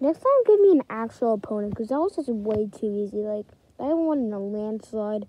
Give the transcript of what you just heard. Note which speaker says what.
Speaker 1: Next time, give me an actual opponent because that was just way too easy. Like I won in a landslide.